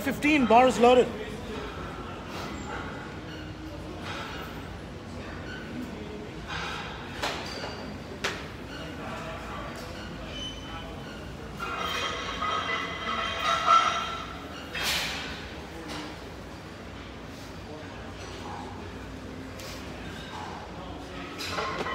15 bars loaded. you